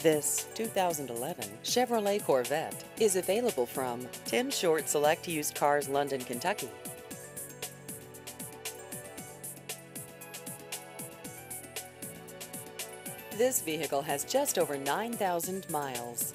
This 2011 Chevrolet Corvette is available from Tim Short Select Used Cars, London, Kentucky. This vehicle has just over 9,000 miles.